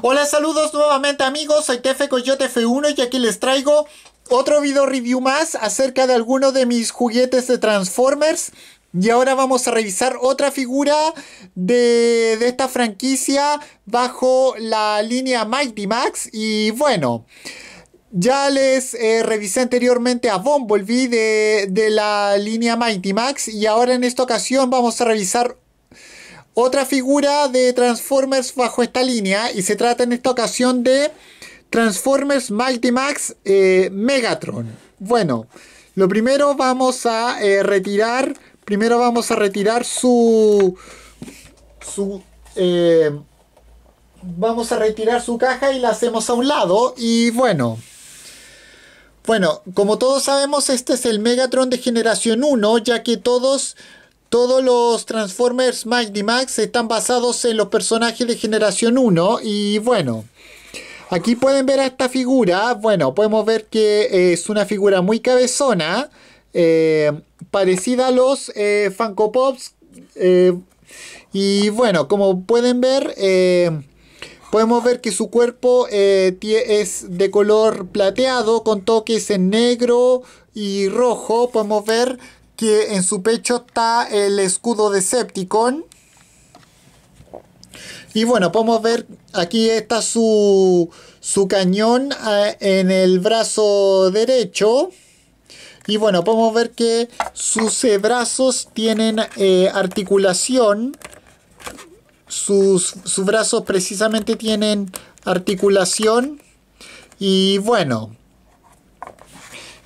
Hola, saludos nuevamente amigos, soy Tefe Coyote F1 y aquí les traigo otro video review más acerca de algunos de mis juguetes de Transformers. Y ahora vamos a revisar otra figura de, esta franquicia bajo la línea Mighty Max. Y bueno, ya les eh, revisé anteriormente a Bumblebee de, de la línea Mighty Max. Y ahora en esta ocasión vamos a revisar otra figura de Transformers bajo esta línea y se trata en esta ocasión de Transformers Mighty Max eh, Megatron. Bueno, lo primero vamos a eh, retirar, primero vamos a retirar su, su eh, vamos a retirar su caja y la hacemos a un lado y bueno. Bueno, como todos sabemos, este es el Megatron de generación 1, ya que todos todos los Transformers Mighty Max están basados en los personajes de generación 1 y bueno, aquí pueden ver a esta figura, bueno, podemos ver que es una figura muy cabezona, eh, parecida a los eh, Funko Pops eh, y bueno, como pueden ver, podemos ver que su cuerpo es de color plateado con toques en negro y rojo, podemos ver que en su pecho está el escudo de Septicon. Y bueno, podemos ver, aquí está su, su cañón eh, en el brazo derecho. Y bueno, podemos ver que sus brazos tienen eh, articulación. Sus, sus brazos precisamente tienen articulación. Y bueno,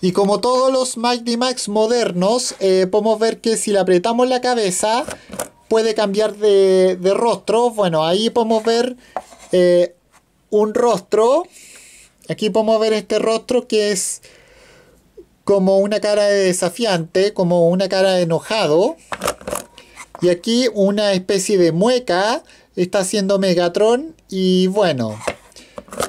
y como todos los Mighty Max modernos, eh, podemos ver que si le apretamos la cabeza, puede cambiar de, rostro. Bueno, ahí podemos ver eh, un rostro. Aquí podemos ver este rostro que es como una cara de desafiante, como una cara de enojado. Y aquí una especie de mueca está haciendo Megatron. Y bueno,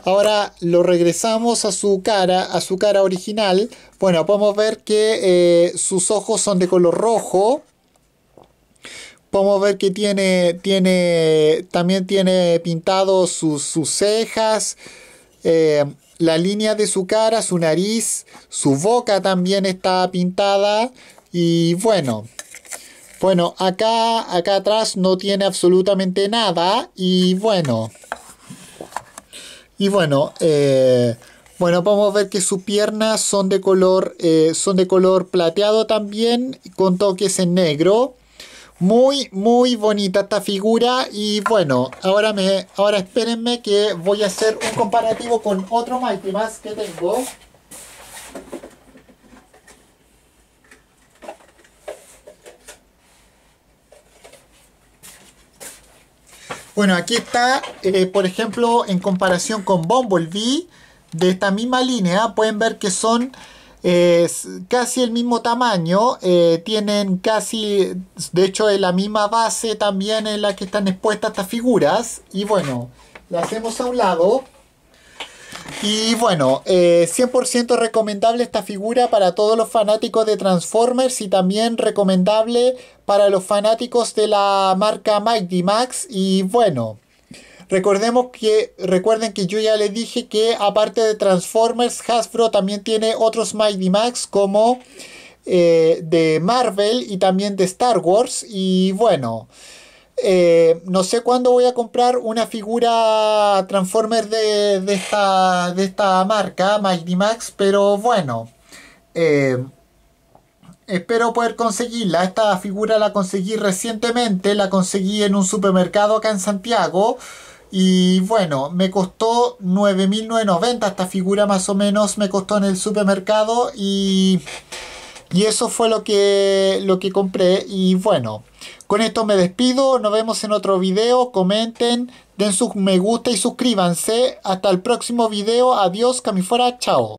Ahora lo regresamos a su cara, a su cara original. Bueno, podemos ver que eh, sus ojos son de color rojo. Podemos ver que tiene, tiene también tiene pintado sus, cejas, eh, la línea de su cara, su nariz, su boca también está pintada. Y bueno, bueno, acá, acá atrás no tiene absolutamente nada. Y bueno. Y bueno, eh, bueno, podemos ver que sus piernas son de color, eh, son de color plateado también, con toques en negro. Muy, muy bonita esta figura. Y bueno, ahora, me, ahora espérenme que voy a hacer un comparativo con otro Mighty que tengo. Bueno, aquí está, eh, por ejemplo, en comparación con Bumblebee, de esta misma línea, pueden ver que son eh, casi el mismo tamaño, eh, tienen casi, de hecho, la misma base también en la que están expuestas estas figuras. Y bueno, la hacemos a un lado. Y bueno, 100% recomendable esta figura para todos los fanáticos de Transformers y también recomendable para los fanáticos de la marca Mighty Max. Y bueno, recordemos que, recuerden que yo ya les dije que aparte de Transformers, Hasbro también tiene otros Mighty Max como eh, de Marvel y también de Star Wars. Y bueno. Eh, no sé cuándo voy a comprar una figura Transformer de, esta, de esta marca, Mighty Max, pero bueno, eh, espero poder conseguirla. Esta figura la conseguí recientemente, la conseguí en un supermercado acá en Santiago. Y bueno, me costó 9.990 esta figura más o menos me costó en el supermercado y, y eso fue lo que, lo que compré y bueno, con esto me despido, nos vemos en otro video, comenten, den su me gusta y suscríbanse. Hasta el próximo video, adiós, fuera, chao.